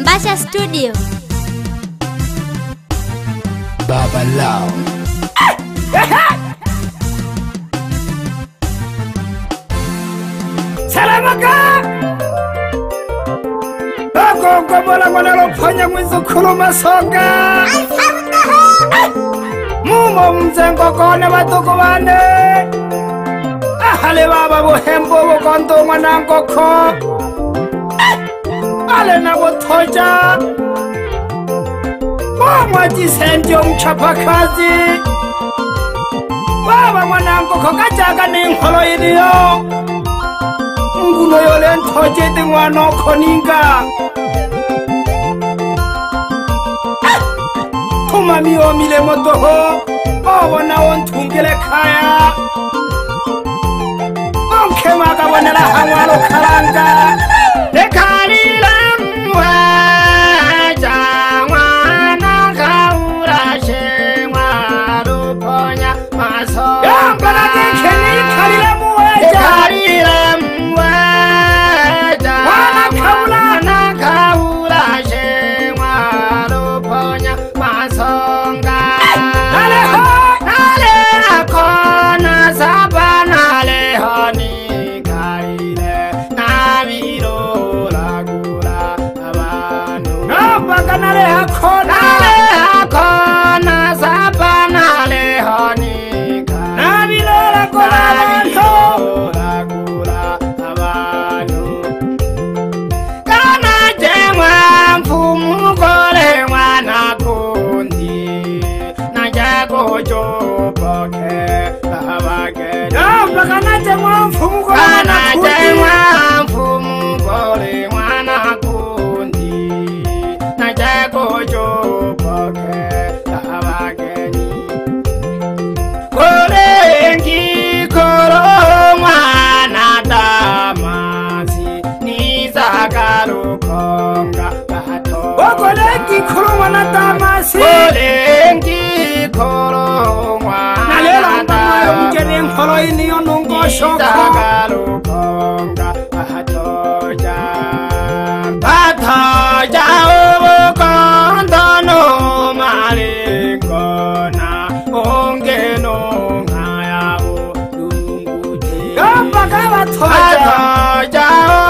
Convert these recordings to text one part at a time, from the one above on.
mbasha studio baba lao salamaka bagongobola ngona lophonya ngwizikhulumasonga mumo mzengo kone batoko bane ahale baba bohembo bokonto ngwanangokho ah, alena kothotsa bongwatisente omtšhaphakgatsi ba ba ngwanangkokgo ka jaaka nengholo e le yo nkuno yo le nthotse tengwana o kgoninka thomami omile motogo o bona o nthunkele khaya o nkgemaka bonela gangwalo kgalanka देखा ला Soroi ni onungo shoka Tagalu konga Ahatoja Batoja ubu kondono Malikona Onge nunga ya udungu Gamba kaba toja Batoja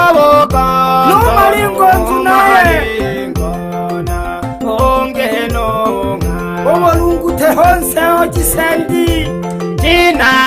ubu kondono No malingo tunaye Malikona Onge nunga Owo lungu tehonse ojisendi Dina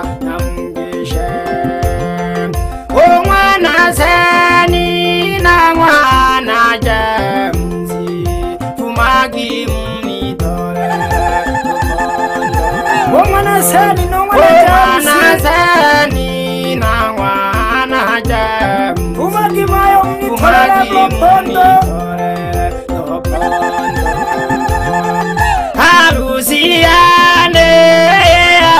Nazani no mwana Nazani na mayo Harusi yane ya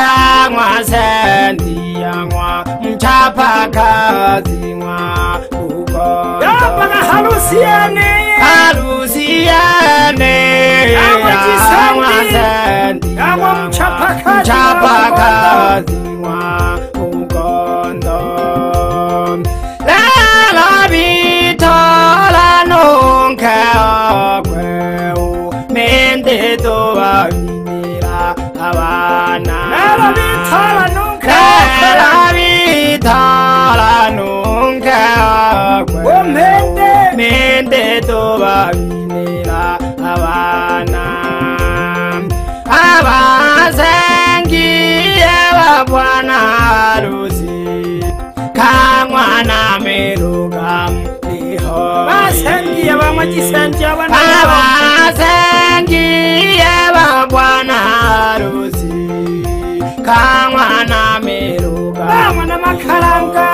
ya mwa Mchapa kazi mwa harusi yane Harusi yane sen Mchapakazi Mchapakazi wa ugondo Lela bitola nunke kamwe chisentiavaavasengiye vabwana harusi kamwana meruvamwe ah, na makaranga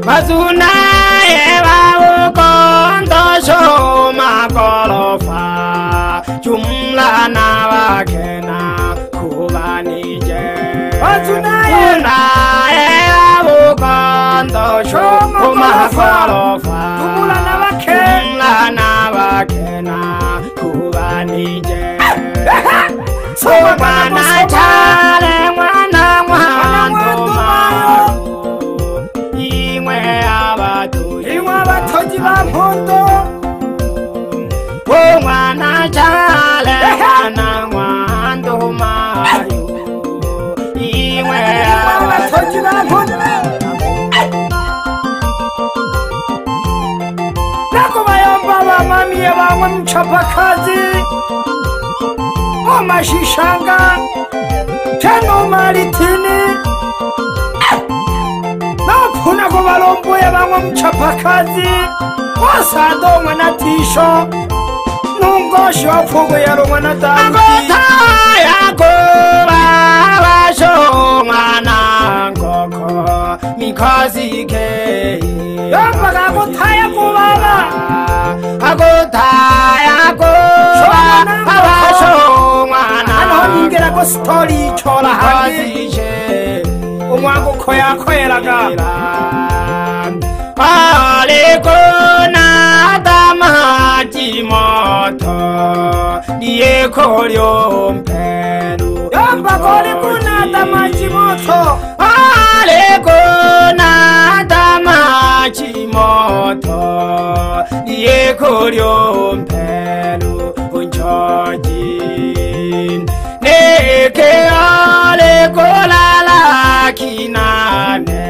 vazunaye vaukondosho makolofa jumla na vakena kuvanije vazunaye vaukondosho makolofa tsubanatale mwana mwanoma imwe yabatoimwe abatoji ba mpoto kumwana cale mwana mwandumayo imwe yabatoji ba mpoto nakuba mami yevamwe muchapakadzi omashishanga tenomaritini nopfuna kuvalombo yevamwe muchapakadzi osado omwe na tisho nungoshi wapfungo yaro mwana tagotayakuvavashomwana 미카지케 아빠가 하고 타야 꼬마가 하고 타야 꼬마 하와 송나인게라고 스토리 쳐라 하기제 옹하고 커야 커야라가 아리구나 담하지 못하 니의 고려 kamba kori kunata machimoto pale kunata machimoto iye koryo mpelu unchojin neke ale kolala kinane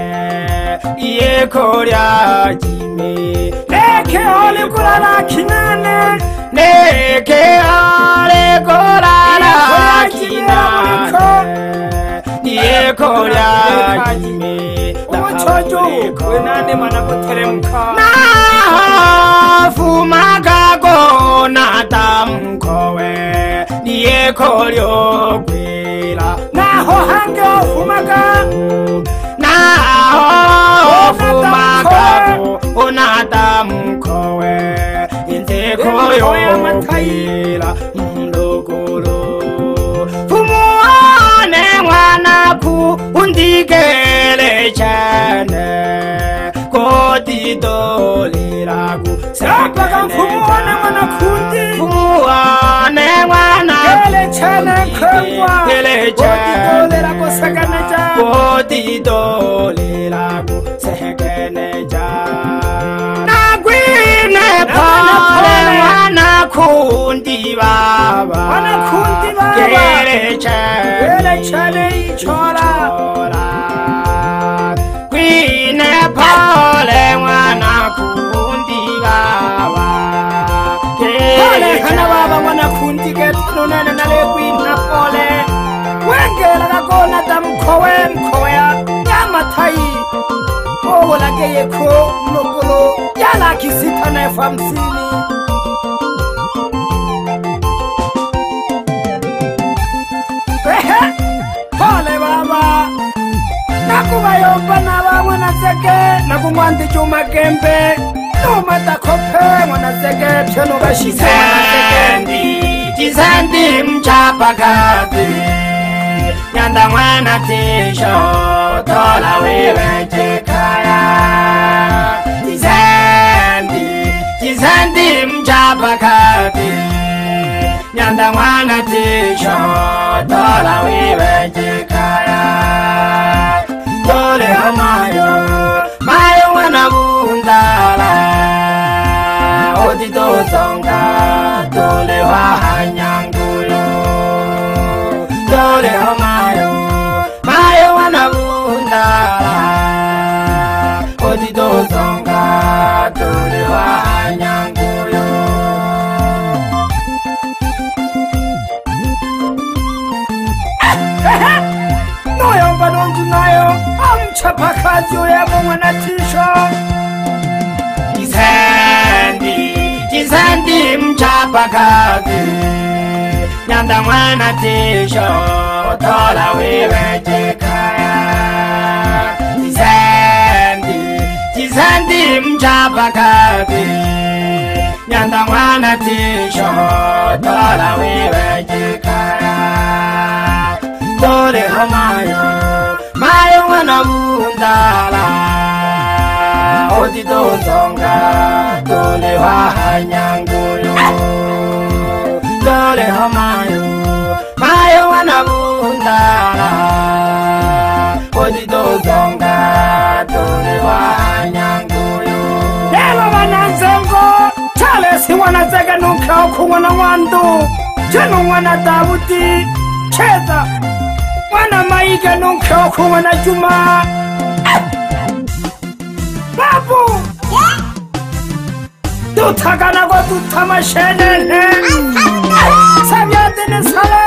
iye korya jimi neke ale kolala kinane neke ale kolala nafuma kako natamkowe niyeko lyokwila naho hange ofumaka naho ofuma kako natamkowe inzekoyoyamatayila mlokolo mm, ku undi gele chane koti dole lagu sabakan fumwana mana kundi fumwana mana gele chane kangwa gele chane dole lagu sakane ja koti dole lagu sakane ja nagwe ne pale mana kundi baba mana kundi baba gele chane gele chane ngawola ke yekho nokolo yalakhi sithana efamsini ehe pole baba nakuba yomba naba n'wanaseke nakun'wandi cumakembe noma ta khophe n'wanaseke pyonokaxiseke dizendi mchapakati nyanda mwana tisho tola wiweje kaya izendi izendi mjaba kati nyanda mwana tisho tola wiweje kaya tole amayo mayo mwana bundala odito zonga tole wahanyanga chapakazi uyavo mwana tisho izandi izandi mchapakazi nyanda mwana tisho tola wivejeka izandi izandi mchapakazi nyanda mwana tisho tola wivejeka ndore homayo mwana mundala otitonzonga tole wahanyanguyo tole homayo mayo mwana mundala otitonzonga tole wahanyanguyo lelo vana nzongo thalesi mwana tseka nukhaokhu mwana wandu njenu mwana davuti cheza namaika nokhokho ngonatuma babo tuthakana kwatuthamashenene sabyatenesala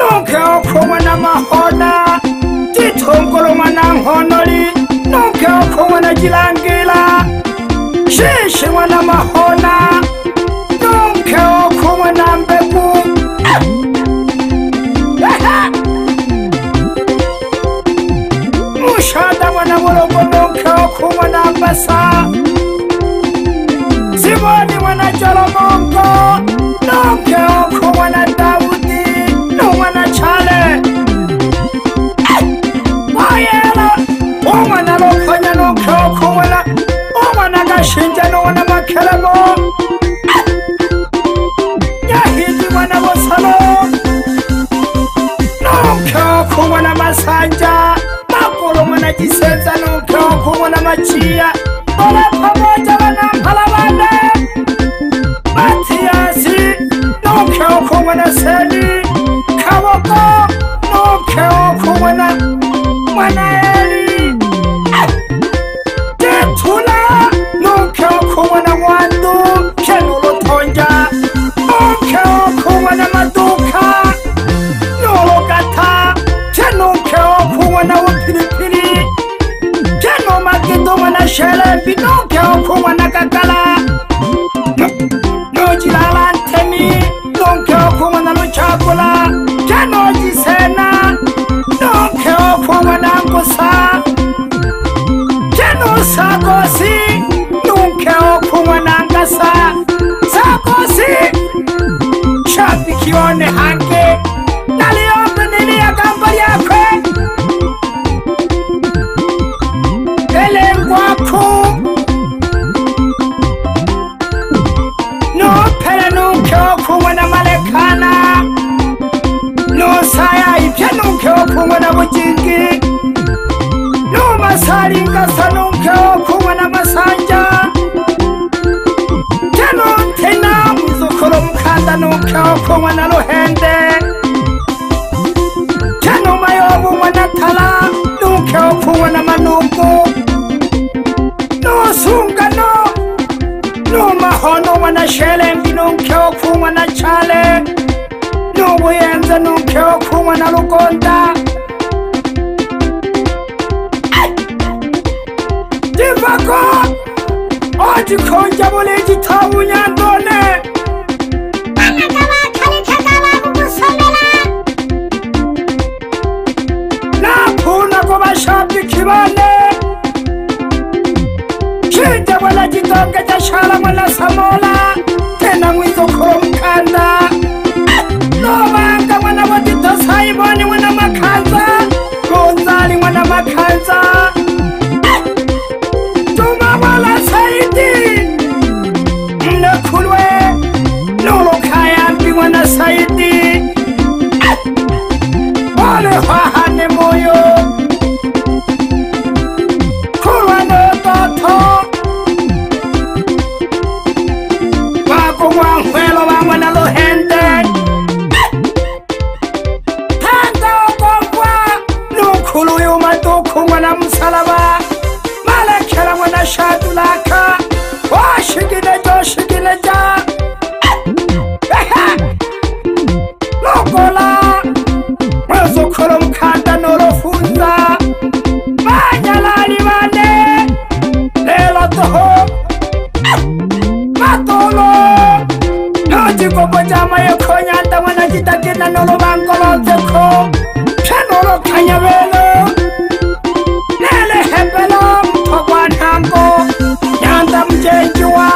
nokhokho ngonamahona titonkolomanangonoli nokhokho ngonacilangila shishi ngonamahona kuachia bora ikhontya boleti thawunya ndone laphuna kobashapi khibane tshinte bola titonke ta shala ngwana samola tena ngwitsokhomkhanda novanga ngwana votidosa yi voni ngwana makhanza konzali ngwana makhanza wena nolobanko lotsekgo tlhano lo kganya beno le lehepelo phokwanako yanta mojeke wa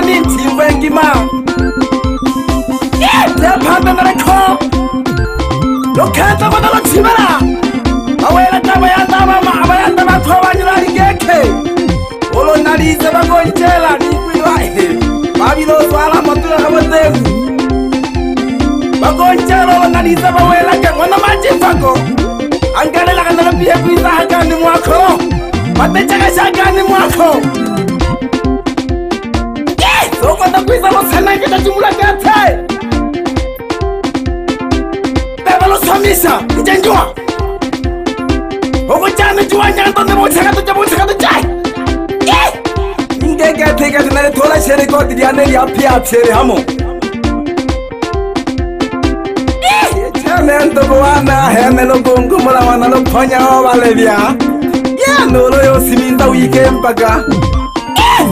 nemidzimbo yengimao dzaphambe nareko nokhanza kona lotshivela awela tavo ya ndavama ava ya ndava kho vanyilalingekhe olonalize vangonjela nikwiwa vavilozwala matula avotengu vangonjela olonalize vawelake ngona macifako angalelakanalopiyekuisa akani mwakho matecekasha akani mwakho reketa timulakatse bebalotshwamisa ditsenkewa okotame tiwanyakatone botlhakato ja botlhakato ja nkeketekatena lethola sherekote diane dia phea tshere gamo mentoko wana hemelo konko molawana lo phonya obalebia yanolo yo siminta o ikempaka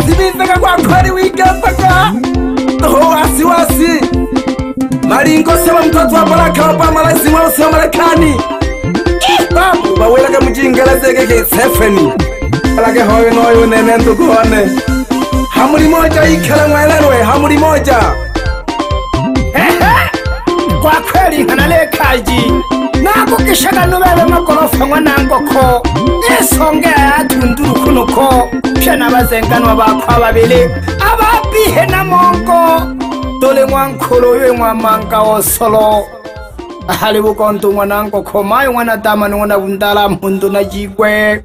siminta ka kwa kgwari o ikempaka oho wasi wasi malingo sewa mtoto wa baraka obama raisi mweusi wa marekani bawelaka mujingelezekeke sefeni alake hoyo noyo nene ndugone hamuli moja ikhala mwelelwe hamuli moja kwa kweli nkanalekaji nakukishaka nuvele magorofa ngwanangoko isonge ayathundurukunuko pya navazenganwa vakhwa vavili avabihe na mongo tole ngwankhulu yo ngwamanga wo solo ahali vukonto ngwanangoko mayo ngwana dama ni ngwana vundala mhundu na jikwe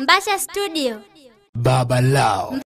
Mbasha Studio Baba Lao